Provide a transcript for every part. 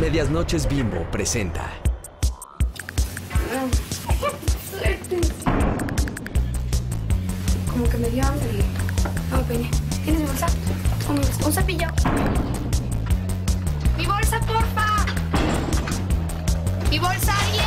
Medias Noches Bimbo presenta. Como que me dio hambre. Vamos, peine. ¿Tienes mi bolsa? Un, un cepillo. ¡Mi bolsa, porfa! ¡Mi bolsa, alguien!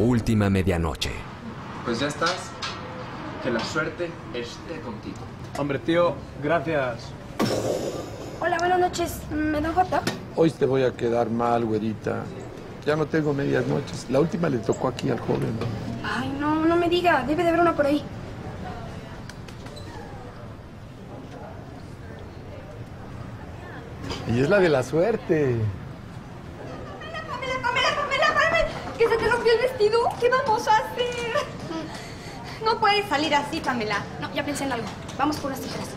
Última medianoche? Pues ya estás. Que la suerte esté contigo. Hombre, tío, gracias. Hola, buenas noches. ¿Me da dog? Hoy te voy a quedar mal, güerita. Ya no tengo medias noches. La última le tocó aquí al joven. ¿no? Ay, no, no me diga. Debe de haber una por ahí. Y es la de la suerte. Pamela, Pamela, Pamela, Pamela. Que se te el vestido. ¿Qué vamos a hacer? No puedes salir así, Pamela. No, ya pensé en algo. Vamos por unas tijeras.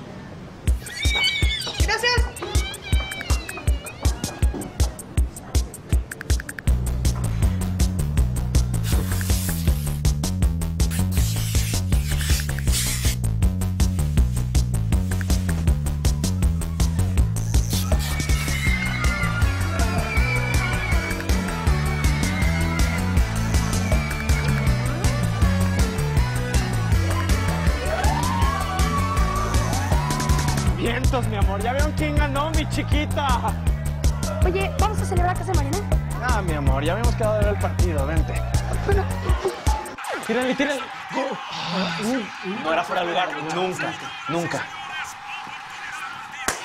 Mi amor. ¿Ya vieron quién ganó, mi chiquita? Oye, ¿vamos a celebrar casa de Mariana? Ah, mi amor, ya habíamos quedado de ver el partido. Vente. Tírale, tírale. No era fuera de lugar. Nunca, nunca.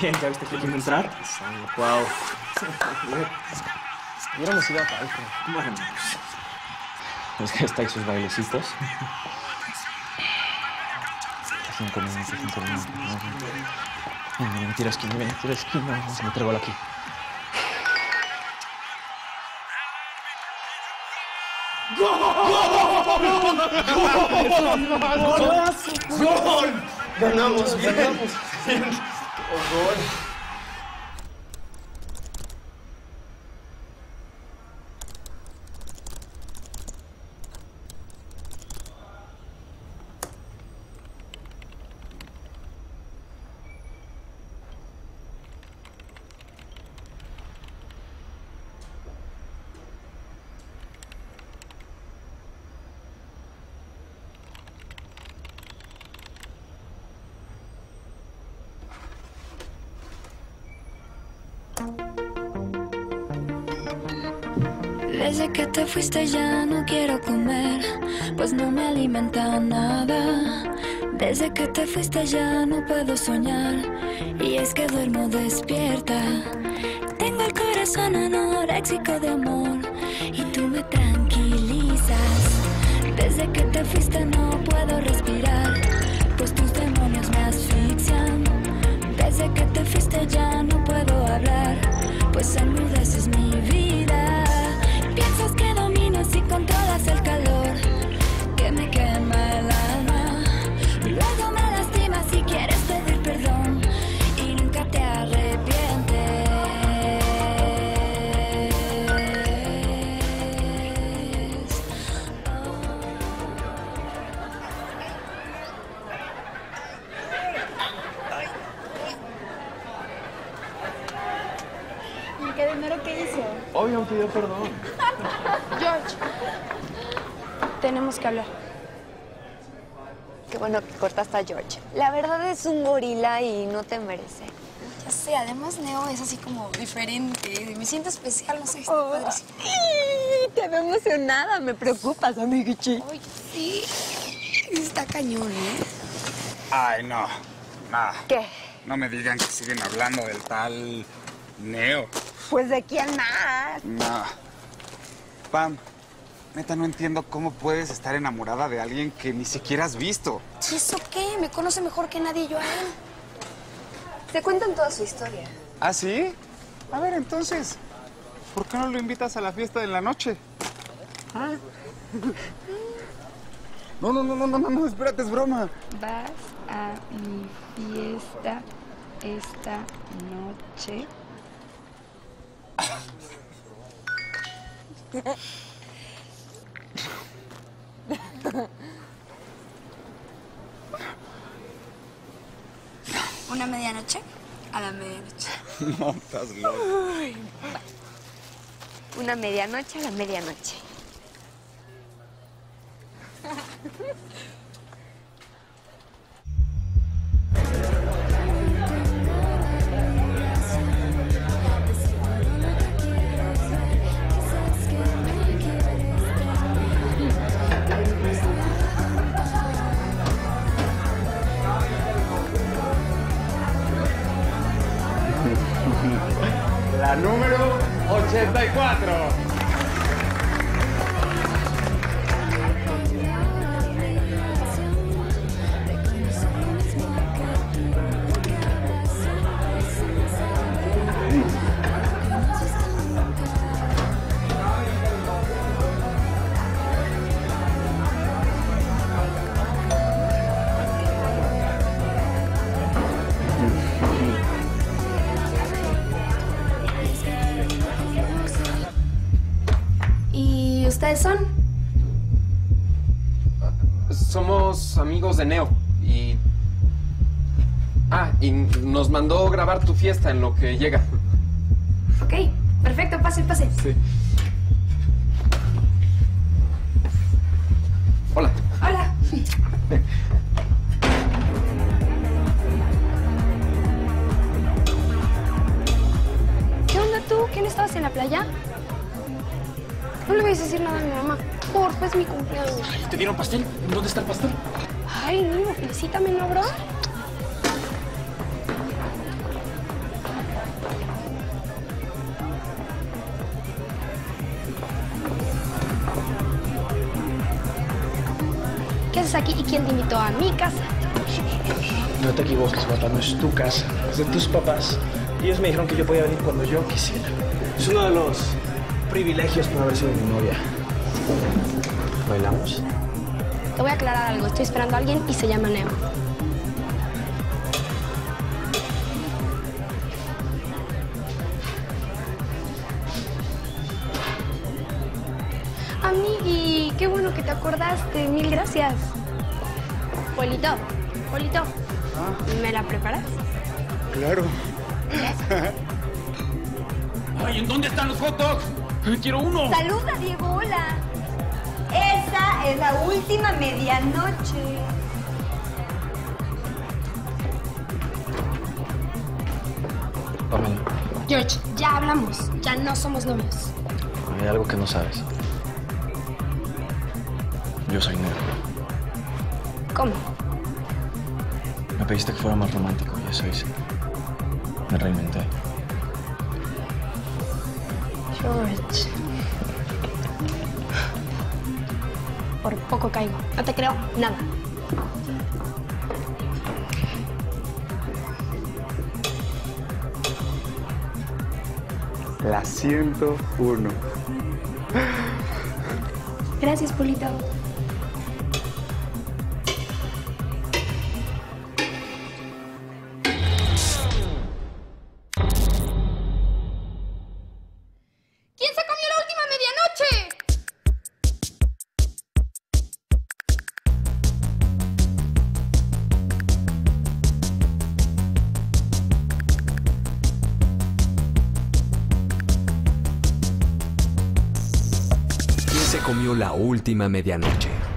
Bien, ¿ya viste que quiere entrar? Wow. Hubiéramos ido a palco. Bueno. Es que está ahí sus bailecitos. Cinco minutos, cinco minutos. Mira, me tira esquina, me tira esquina. Se me traigo aquí. ¡Gol! Ganamos, ganamos. Gol. Desde que te fuiste ya no quiero comer, pues no me alimenta nada. Desde que te fuiste ya no puedo soñar, y es que duermo despierta. Tengo el corazón anoréxico de amor, y tú me tranquilizas. Desde que te fuiste no puedo respirar, pues tus demonios me asfixian. Desde que te fuiste ya no puedo hablar, pues enmudeces mi vida. Obvio, pidió perdón. George. Tenemos que hablar. Qué bueno que cortaste a George. La verdad es un gorila y no te merece. Ya sé, además Neo es así como diferente. Me siento especial, no sé. Oh. Te veo emocionada, me preocupas, amiguichi. Oye, sí. Está cañón, ¿eh? Ay, no. Nada. ¿Qué? No me digan que siguen hablando del tal Neo. Pues de quién más. No. Pam, neta no entiendo cómo puedes estar enamorada de alguien que ni siquiera has visto. ¿Y eso qué? Me conoce mejor que nadie yo a él. Te cuentan toda su historia. ¿Ah, sí? A ver, entonces, ¿Por qué no lo invitas a la fiesta de la noche? Ah. No, no, no, no, no, no, no, espérate, es broma. Vas a mi fiesta esta noche. ¿Una medianoche? A la medianoche. No, estás loco. Una medianoche a la medianoche. Número 84. Ustedes son? Somos amigos de Neo y... Ah, y nos mandó grabar tu fiesta en lo que llega. Ok, perfecto, pase, pase. Sí. Hola. Hola. ¿Qué onda tú? ¿Quién estabas en la playa? No le vayas a decir nada a mi mamá. Porfa, es mi cumpleaños. ¿Te dieron pastel? ¿Dónde está el pastel? Ay, niño, felicítame, ¿no, bro? ¿Qué haces aquí y quién te invitó a mi casa? No te equivoques, guapa, no es tu casa, es de tus papás. Ellos me dijeron que yo podía venir cuando yo quisiera. Es uno de los privilegios por haber sido mi novia. ¿Bailamos? Te voy a aclarar algo. Estoy esperando a alguien y se llama Neo. Amigui, qué bueno que te acordaste. Mil gracias. Polito, Polito, ¿me la preparas? Claro. Ay, ¿en dónde están los hot dogs? Quiero uno. Saluda, Diego, hola. Esa es la última medianoche. Pamela, George, ya hablamos. Ya no somos novios. hay algo que no sabes. Yo soy negro. ¿Cómo? Me pediste que fuera más romántico y eso hice. Me reinventé. George. Por poco caigo. No te creo nada. La 101. Gracias, Polito. Comió la última medianoche?